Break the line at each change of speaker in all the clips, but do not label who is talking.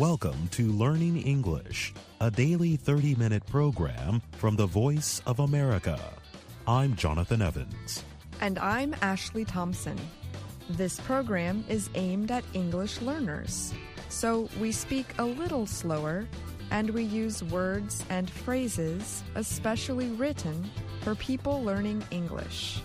Welcome to Learning English, a daily 30 minute program from the Voice of America. I'm Jonathan Evans.
And I'm Ashley Thompson. This program is aimed at English learners, so we speak a little slower and we use words and phrases especially written for people learning English.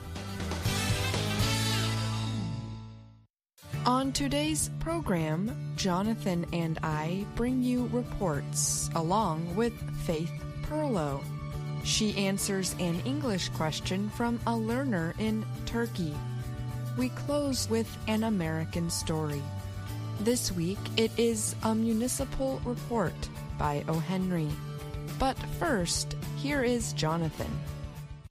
On today's program, Jonathan and I bring you reports along with Faith Pirlo. She answers an English question from a learner in Turkey. We close with an American story. This week it is a municipal report by O. Henry. But first, here is Jonathan.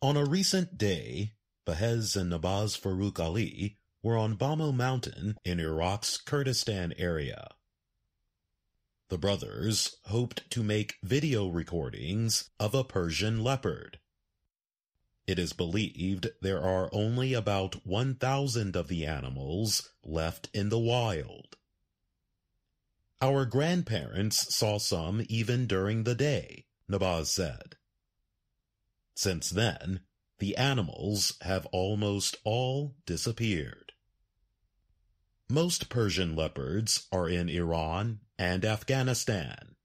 On a recent day, Behez and Nabaz Farouk Ali were on Bamo Mountain in Iraq's Kurdistan area. The brothers hoped to make video recordings of a Persian leopard. It is believed there are only about 1,000 of the animals left in the wild. Our grandparents saw some even during the day, Nabaz said. Since then, the animals have almost all disappeared. Most Persian leopards are in Iran and Afghanistan.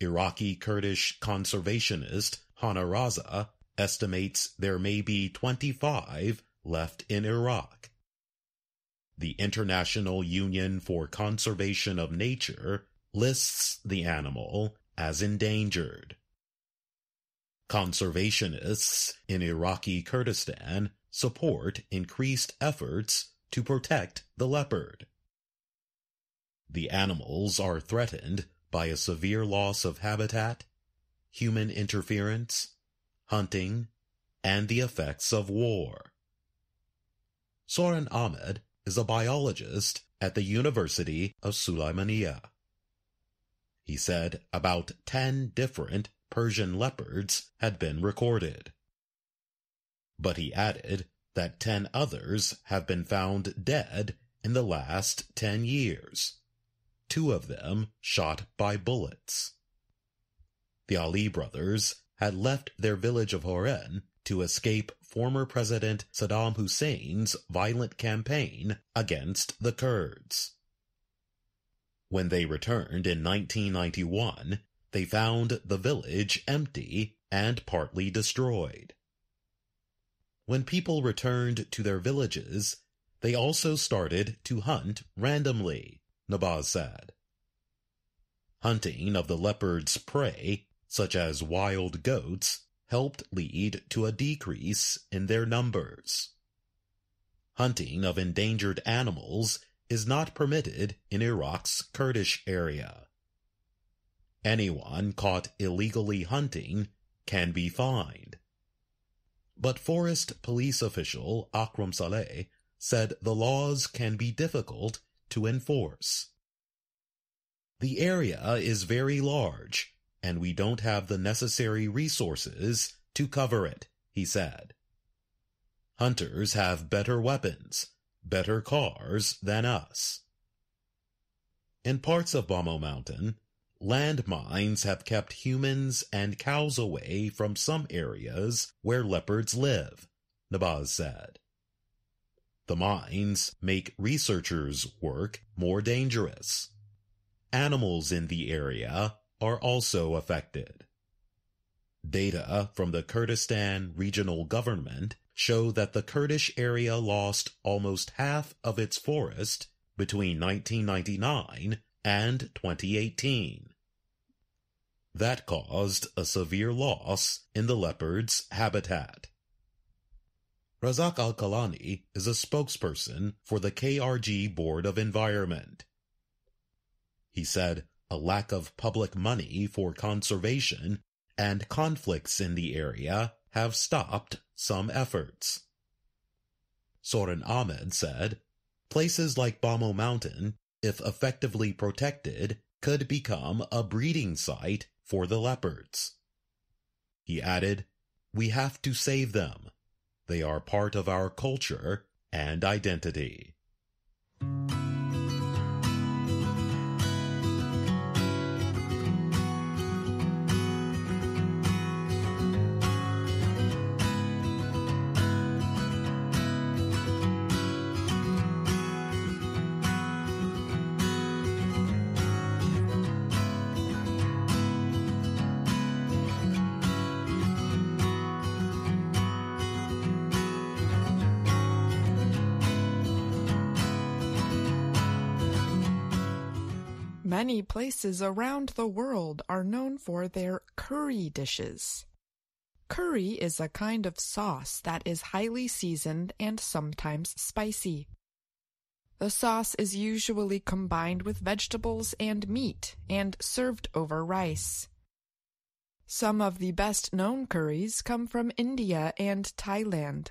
Iraqi Kurdish conservationist Hana Raza estimates there may be 25 left in Iraq. The International Union for Conservation of Nature lists the animal as endangered. Conservationists in Iraqi Kurdistan support increased efforts to protect the leopard. The animals are threatened by a severe loss of habitat, human interference, hunting, and the effects of war. Soren Ahmed is a biologist at the University of Sulaymaniyah. He said about 10 different Persian leopards had been recorded. But he added that 10 others have been found dead in the last 10 years, two of them shot by bullets. The Ali brothers had left their village of Horen to escape former President Saddam Hussein's violent campaign against the Kurds. When they returned in 1991, they found the village empty and partly destroyed. When people returned to their villages, they also started to hunt randomly, Nabaz said. Hunting of the leopard's prey, such as wild goats, helped lead to a decrease in their numbers. Hunting of endangered animals is not permitted in Iraq's Kurdish area. Anyone caught illegally hunting can be fined. But forest police official Akram Saleh said the laws can be difficult to enforce. The area is very large, and we don't have the necessary resources to cover it, he said. Hunters have better weapons, better cars than us. In parts of Bamo Mountain, Landmines have kept humans and cows away from some areas where leopards live, Nabaz said. The mines make researchers' work more dangerous. Animals in the area are also affected. Data from the Kurdistan regional government show that the Kurdish area lost almost half of its forest between 1999 and 2018. That caused a severe loss in the leopard's habitat. Razak Al-Kalani is a spokesperson for the KRG Board of Environment. He said a lack of public money for conservation and conflicts in the area have stopped some efforts. Soren Ahmed said, places like Bamo Mountain, if effectively protected, could become a breeding site for the leopards. He added, We have to save them. They are part of our culture and identity.
Many places around the world are known for their curry dishes. Curry is a kind of sauce that is highly seasoned and sometimes spicy. The sauce is usually combined with vegetables and meat and served over rice. Some of the best known curries come from India and Thailand.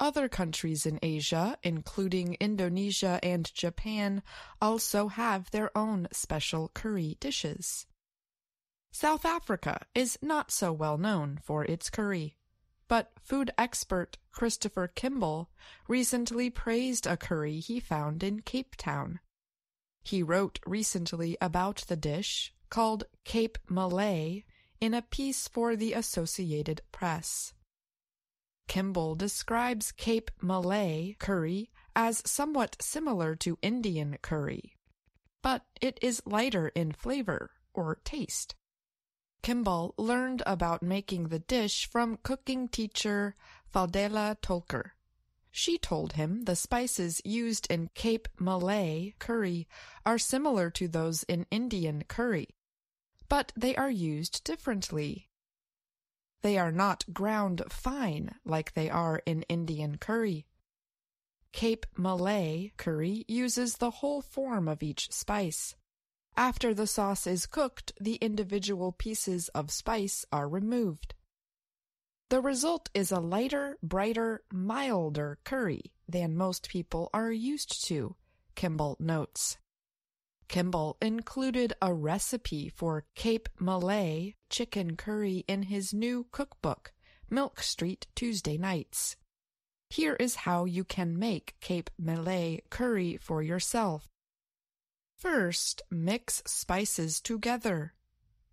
Other countries in Asia, including Indonesia and Japan, also have their own special curry dishes. South Africa is not so well known for its curry, but food expert Christopher Kimball recently praised a curry he found in Cape Town. He wrote recently about the dish, called Cape Malay, in a piece for the Associated Press. Kimball describes Cape Malay curry as somewhat similar to Indian curry, but it is lighter in flavor or taste. Kimball learned about making the dish from cooking teacher Faldela Tolker. She told him the spices used in Cape Malay curry are similar to those in Indian curry, but they are used differently. They are not ground fine like they are in Indian curry. Cape Malay curry uses the whole form of each spice. After the sauce is cooked, the individual pieces of spice are removed. The result is a lighter, brighter, milder curry than most people are used to, Kimball notes. Kimball included a recipe for Cape Malay chicken curry in his new cookbook, Milk Street Tuesday Nights. Here is how you can make Cape Malay curry for yourself. First, mix spices together.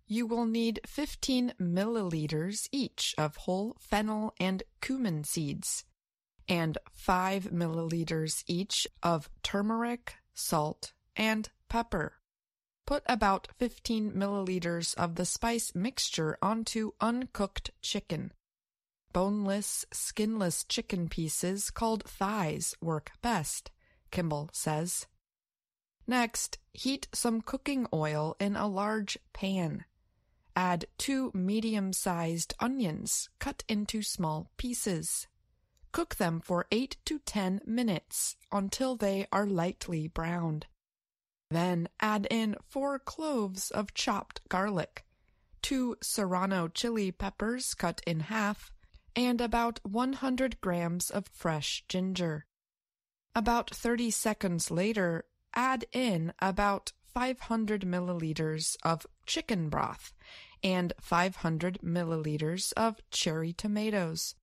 You will need 15 milliliters each of whole fennel and cumin seeds, and 5 milliliters each of turmeric, salt, and pepper. Put about 15 milliliters of the spice mixture onto uncooked chicken. Boneless, skinless chicken pieces called thighs work best, Kimball says. Next, heat some cooking oil in a large pan. Add two medium sized onions cut into small pieces. Cook them for 8 to 10 minutes until they are lightly browned. Then add in four cloves of chopped garlic, two serrano chili peppers cut in half, and about 100 grams of fresh ginger. About 30 seconds later, add in about 500 milliliters of chicken broth and 500 milliliters of cherry tomatoes,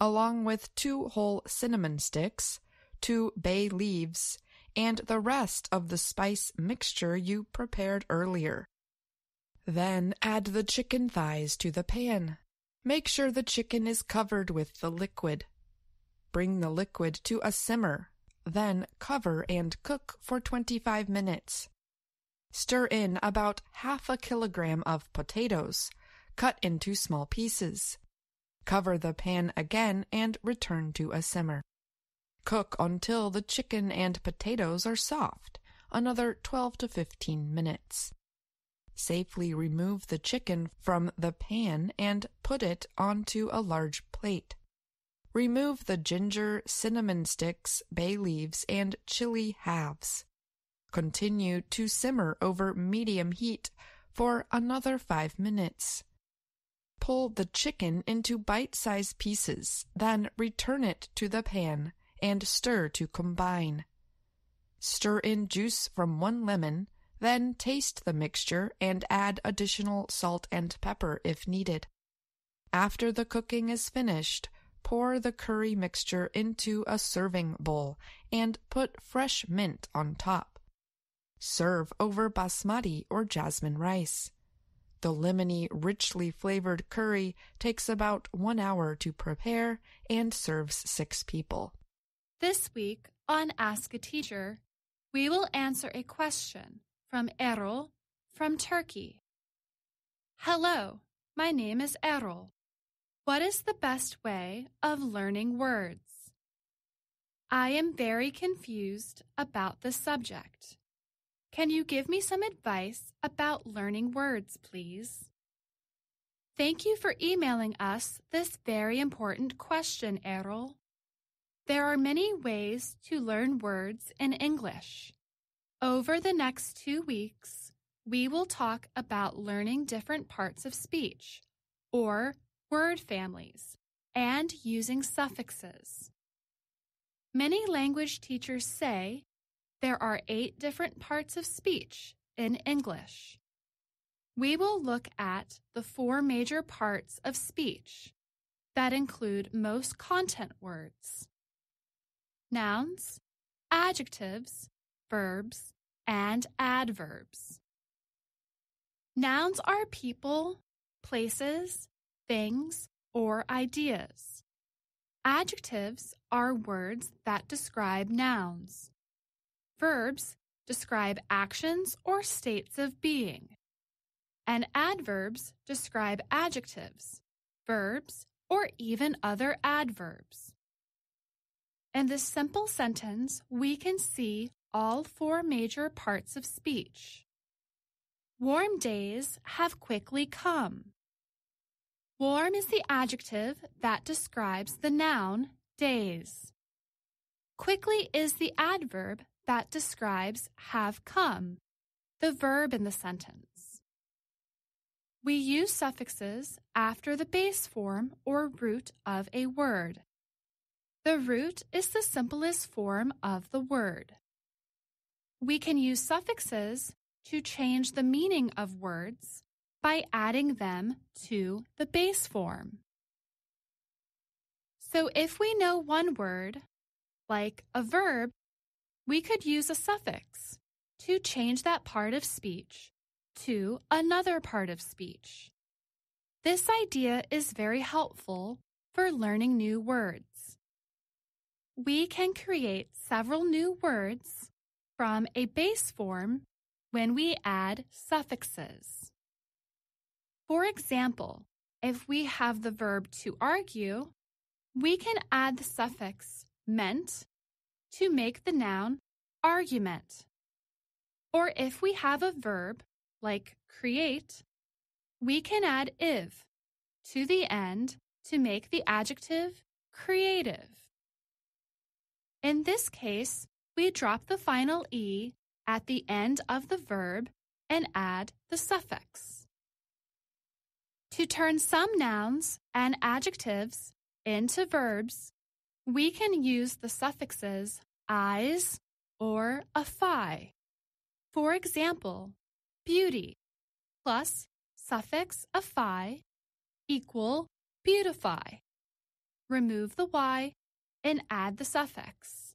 along with two whole cinnamon sticks, two bay leaves, and the rest of the spice mixture you prepared earlier. Then add the chicken thighs to the pan. Make sure the chicken is covered with the liquid. Bring the liquid to a simmer, then cover and cook for 25 minutes. Stir in about half a kilogram of potatoes, cut into small pieces. Cover the pan again and return to a simmer. Cook until the chicken and potatoes are soft, another 12 to 15 minutes. Safely remove the chicken from the pan and put it onto a large plate. Remove the ginger, cinnamon sticks, bay leaves, and chili halves. Continue to simmer over medium heat for another five minutes. Pull the chicken into bite sized pieces, then return it to the pan and stir to combine. Stir in juice from one lemon, then taste the mixture and add additional salt and pepper if needed. After the cooking is finished, pour the curry mixture into a serving bowl and put fresh mint on top. Serve over basmati or jasmine rice. The lemony, richly flavored curry takes about one hour to prepare and serves six people.
This week on Ask a Teacher, we will answer a question from Errol from Turkey. Hello, my name is Errol. What is the best way of learning words? I am very confused about the subject. can you give me some advice about learning words, please? Thank you for emailing us this very important question, Errol. There are many ways to learn words in English. Over the next two weeks, we will talk about learning different parts of speech, or word families, and using suffixes. Many language teachers say there are eight different parts of speech in English. We will look at the four major parts of speech that include most content words nouns, adjectives, verbs, and adverbs. Nouns are people, places, things, or ideas. Adjectives are words that describe nouns. Verbs describe actions or states of being. And adverbs describe adjectives, verbs, or even other adverbs. In this simple sentence, we can see all four major parts of speech. Warm days have quickly come. Warm is the adjective that describes the noun days. Quickly is the adverb that describes have come, the verb in the sentence. We use suffixes after the base form or root of a word. The root is the simplest form of the word. We can use suffixes to change the meaning of words by adding them to the base form. So if we know one word, like a verb we could use a suffix to change that part of speech to another part of speech. This idea is very helpful for learning new words. We can create several new words from a base form when we add suffixes. For example, if we have the verb to argue, we can add the suffix ment to make the noun argument. Or if we have a verb like create, we can add ive to the end to make the adjective creative. In this case, we drop the final e at the end of the verb and add the suffix. To turn some nouns and adjectives into verbs, we can use the suffixes eyes or a phi. For example, beauty plus suffix a phi equal beautify. Remove the y and add the suffix.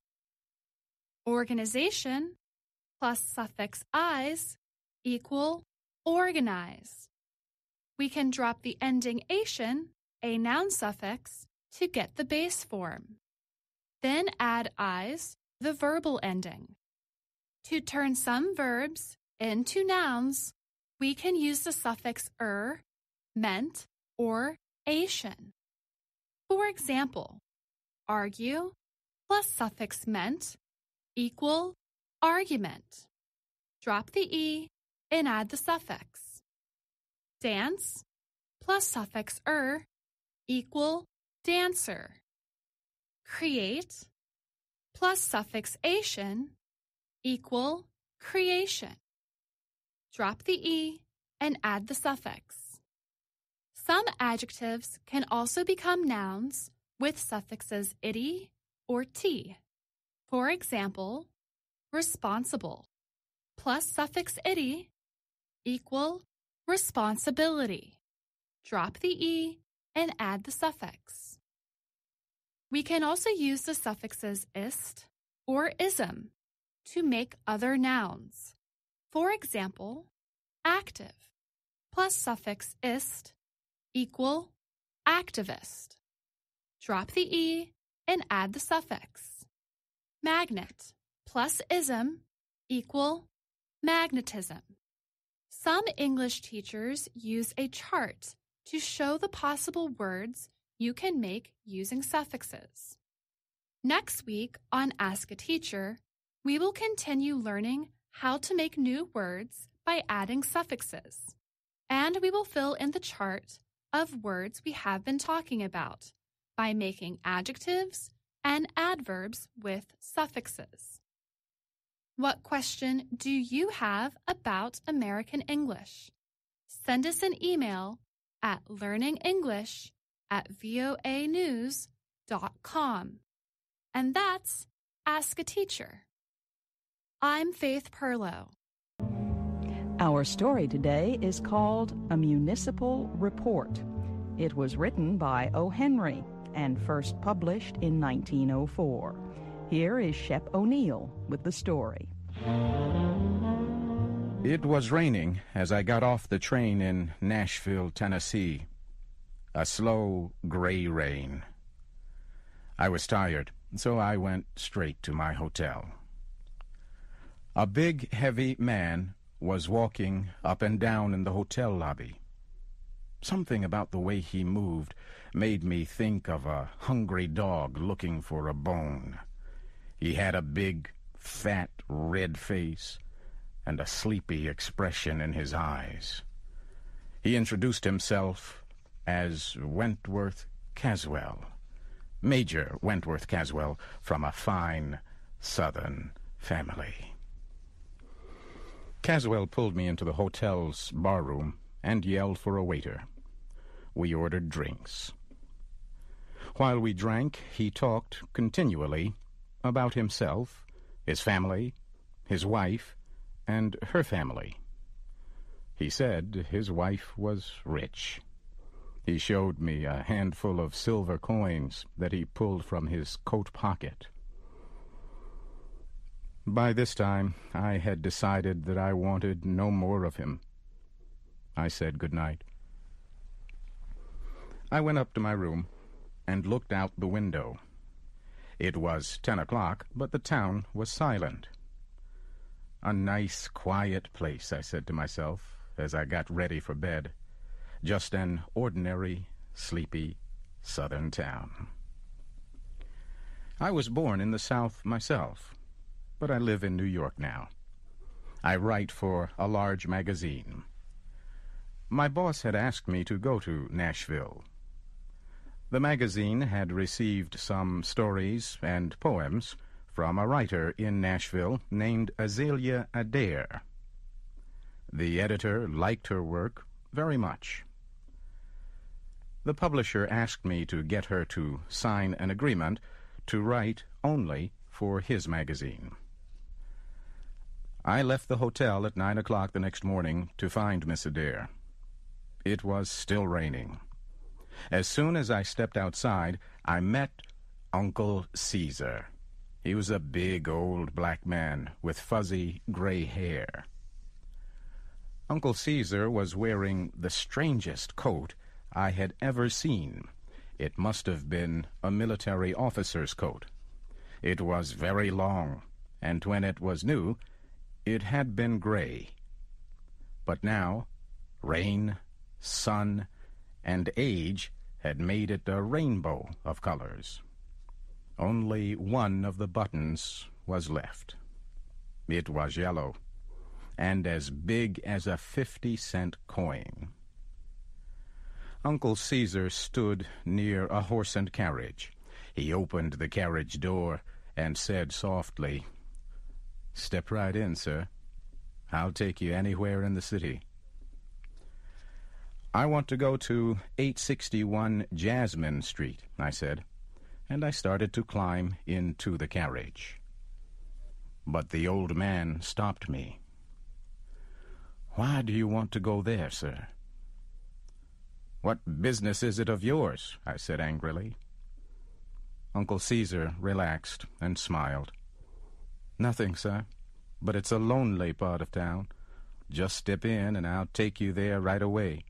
Organization plus suffix eyes equal organize. We can drop the ending ation, a noun suffix, to get the base form. Then add eyes, the verbal ending. To turn some verbs into nouns, we can use the suffix er, ment, or ation. For example, argue plus suffix ment equal argument. Drop the e and add the suffix. Dance plus suffix er equal dancer. Create plus suffix ation equal creation. Drop the e and add the suffix. Some adjectives can also become nouns with suffixes ity or t. For example, responsible plus suffix ity equal responsibility. Drop the e and add the suffix. We can also use the suffixes ist or ism to make other nouns. For example, active plus suffix ist equal activist. Drop the e and add the suffix. Magnet plus ism equal magnetism. Some English teachers use a chart to show the possible words you can make using suffixes. Next week on Ask a Teacher, we will continue learning how to make new words by adding suffixes. And we will fill in the chart of words we have been talking about by making adjectives and adverbs with suffixes. What question do you have about American English? Send us an email at learningenglish at voanews.com. And that's Ask a Teacher. I'm Faith Pirlo.
Our story today is called A Municipal Report. It was written by O. Henry and first published in 1904. Here is Shep O'Neal with the story.
It was raining as I got off the train in Nashville, Tennessee. A slow, gray rain. I was tired, so I went straight to my hotel. A big, heavy man was walking up and down in the hotel lobby. Something about the way he moved made me think of a hungry dog looking for a bone. He had a big, fat, red face and a sleepy expression in his eyes. He introduced himself as Wentworth Caswell, Major Wentworth Caswell, from a fine Southern family. Caswell pulled me into the hotel's barroom and yelled for a waiter. We ordered drinks. While we drank, he talked continually about himself, his family, his wife, and her family. He said his wife was rich. He showed me a handful of silver coins that he pulled from his coat pocket. By this time, I had decided that I wanted no more of him. I said good night. I went up to my room and looked out the window. It was ten o'clock, but the town was silent. A nice, quiet place, I said to myself as I got ready for bed. Just an ordinary, sleepy southern town. I was born in the South myself but I live in New York now. I write for a large magazine. My boss had asked me to go to Nashville. The magazine had received some stories and poems from a writer in Nashville named Azalea Adair. The editor liked her work very much. The publisher asked me to get her to sign an agreement to write only for his magazine. I left the hotel at nine o'clock the next morning to find Miss Adair. It was still raining. As soon as I stepped outside, I met Uncle Caesar. He was a big old black man with fuzzy gray hair. Uncle Caesar was wearing the strangest coat I had ever seen. It must have been a military officer's coat. It was very long, and when it was new, it had been gray. But now, rain, sun, and age had made it a rainbow of colors. Only one of the buttons was left. It was yellow, and as big as a fifty-cent coin. Uncle Caesar stood near a horse and carriage. He opened the carriage door and said softly, Step right in, sir. I'll take you anywhere in the city. I want to go to 861 Jasmine Street, I said, and I started to climb into the carriage. But the old man stopped me. Why do you want to go there, sir? What business is it of yours? I said angrily. Uncle Caesar relaxed and smiled. Nothing, sir. But it's a lonely part of town. Just step in and I'll take you there right away.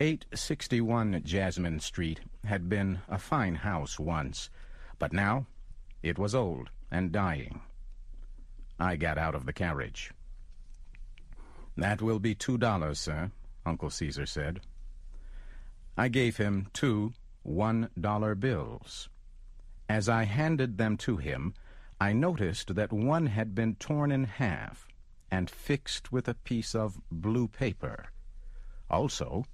861 Jasmine Street had been a fine house once, but now it was old and dying. I got out of the carriage. That will be two dollars, sir, Uncle Caesar said. I gave him two one-dollar bills. As I handed them to him, I noticed that one had been torn in half and fixed with a piece of blue paper. Also,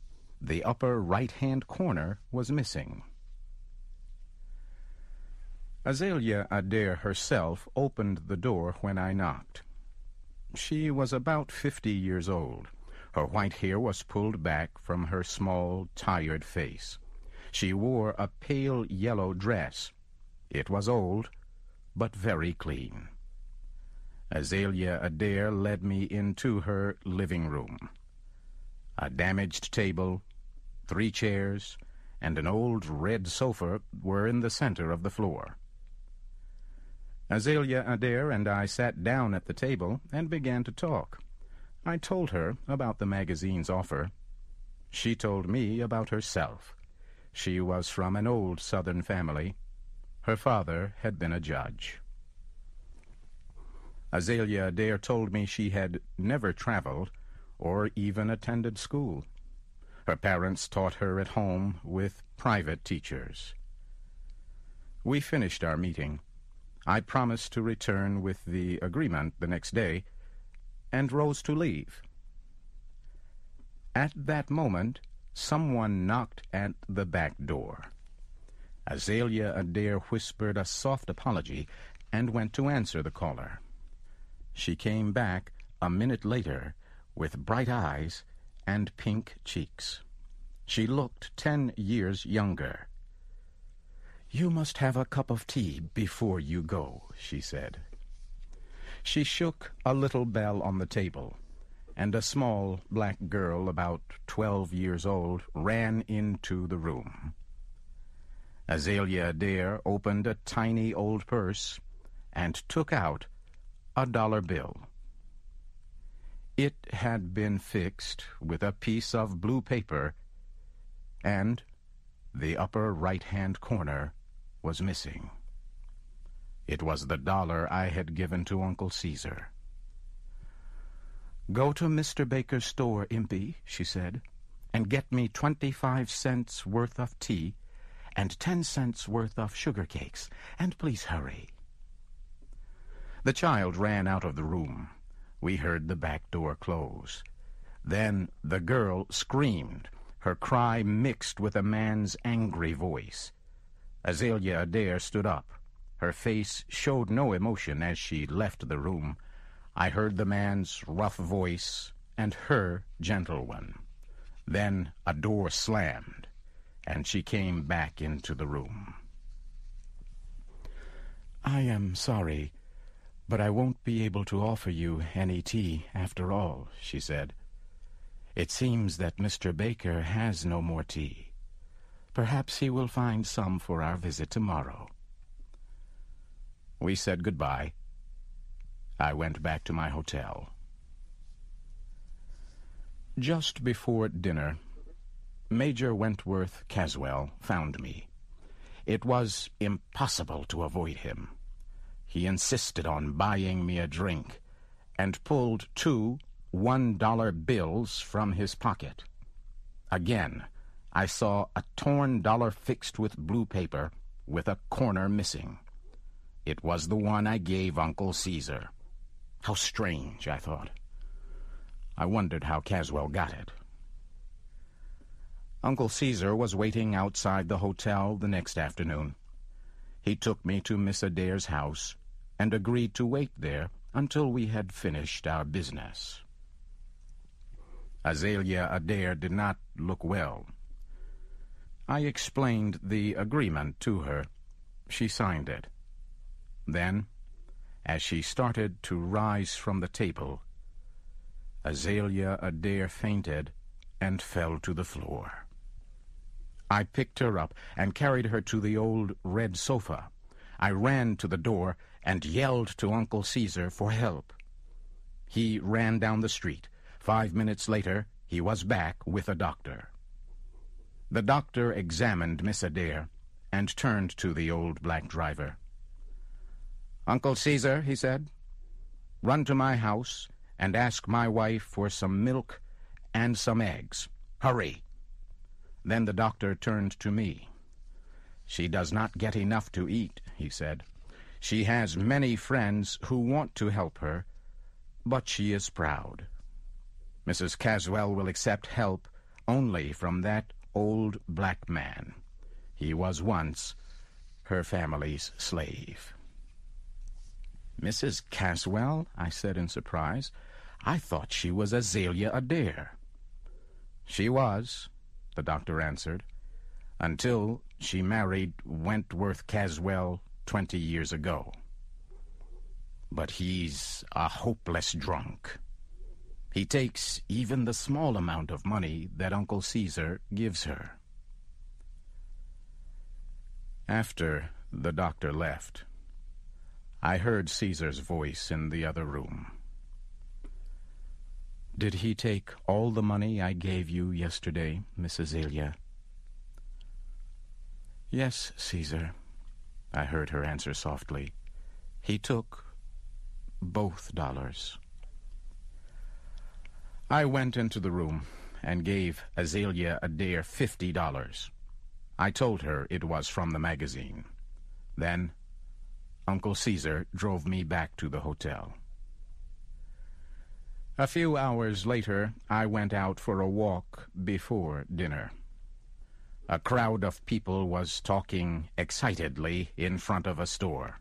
the upper right-hand corner was missing. Azalea Adair herself opened the door when I knocked. She was about fifty years old. Her white hair was pulled back from her small, tired face. She wore a pale yellow dress. It was old, but very clean. Azalea Adair led me into her living room. A damaged table, three chairs, and an old red sofa were in the center of the floor. Azalea Adair and I sat down at the table and began to talk. I told her about the magazine's offer. She told me about herself. She was from an old Southern family. Her father had been a judge. Azalea Adair told me she had never traveled or even attended school. Her parents taught her at home with private teachers. We finished our meeting. I promised to return with the agreement the next day, and rose to leave. At that moment, someone knocked at the back door. Azalea Adair whispered a soft apology and went to answer the caller. She came back a minute later with bright eyes and pink cheeks. She looked ten years younger. You must have a cup of tea before you go, she said. She shook a little bell on the table, and a small black girl about twelve years old ran into the room. Azalea Adair opened a tiny old purse and took out a dollar bill. It had been fixed with a piece of blue paper, and the upper right-hand corner was missing. It was the dollar I had given to Uncle Caesar. Go to Mr. Baker's store, Impy, she said, and get me twenty-five cents worth of tea and ten cents worth of sugar cakes, and please hurry. The child ran out of the room. We heard the back door close. Then the girl screamed, her cry mixed with a man's angry voice. Azalea Adair stood up. Her face showed no emotion as she left the room. I heard the man's rough voice and her gentle one. Then a door slammed, and she came back into the room. I am sorry, but I won't be able to offer you any tea after all, she said. It seems that Mr. Baker has no more tea. Perhaps he will find some for our visit tomorrow. We said goodbye. I went back to my hotel. Just before dinner, Major Wentworth Caswell found me. It was impossible to avoid him. He insisted on buying me a drink and pulled two one-dollar bills from his pocket. Again, I saw a torn dollar fixed with blue paper with a corner missing. It was the one I gave Uncle Caesar. How strange, I thought. I wondered how Caswell got it. Uncle Caesar was waiting outside the hotel the next afternoon. He took me to Miss Adair's house and agreed to wait there until we had finished our business. Azalea Adair did not look well. I explained the agreement to her. She signed it. Then, as she started to rise from the table, Azalea Adair fainted and fell to the floor. I picked her up and carried her to the old red sofa. I ran to the door and yelled to Uncle Caesar for help. He ran down the street. Five minutes later, he was back with a doctor. The doctor examined Miss Adair and turned to the old black driver. Uncle Caesar, he said, run to my house and ask my wife for some milk and some eggs. Hurry. Then the doctor turned to me. She does not get enough to eat, he said. She has many friends who want to help her, but she is proud. Mrs. Caswell will accept help only from that old black man. He was once her family's slave. Mrs. Caswell, I said in surprise. I thought she was Azalea Adair. She was, the doctor answered, until she married Wentworth Caswell twenty years ago. But he's a hopeless drunk. He takes even the small amount of money that Uncle Caesar gives her. After the doctor left, I heard Caesar's voice in the other room. Did he take all the money I gave you yesterday, Miss Azalea? Yes, Caesar, I heard her answer softly. He took both dollars. I went into the room and gave Azalea Adair fifty dollars. I told her it was from the magazine. Then Uncle Caesar drove me back to the hotel. A few hours later, I went out for a walk before dinner. A crowd of people was talking excitedly in front of a store.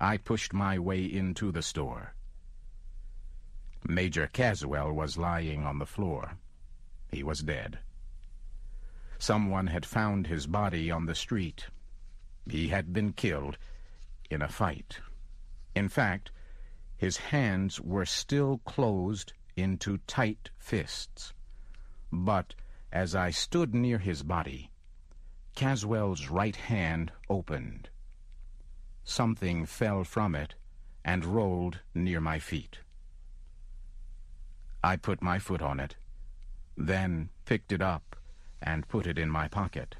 I pushed my way into the store. Major Caswell was lying on the floor. He was dead. Someone had found his body on the street. He had been killed in a fight. In fact, his hands were still closed into tight fists. But as I stood near his body, Caswell's right hand opened. Something fell from it and rolled near my feet. I put my foot on it, then picked it up and put it in my pocket.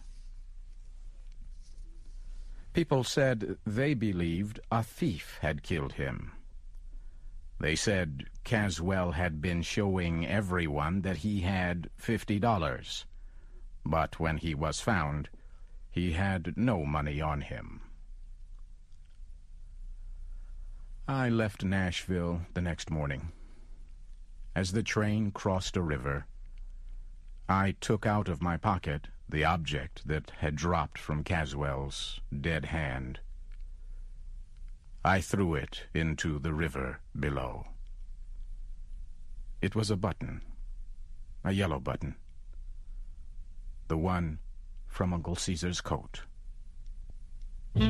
People said they believed a thief had killed him. They said Caswell had been showing everyone that he had fifty dollars, but when he was found, he had no money on him. I left Nashville the next morning. As the train crossed a river, I took out of my pocket the object that had dropped from Caswell's dead hand. I threw it into the river below. It was a button, a yellow button, the one from Uncle Caesar's coat.
And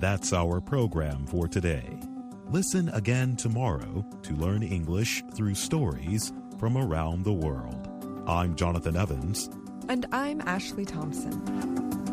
that's our program for today. Listen again tomorrow to learn English through stories from around the world. I'm Jonathan Evans.
And I'm Ashley Thompson.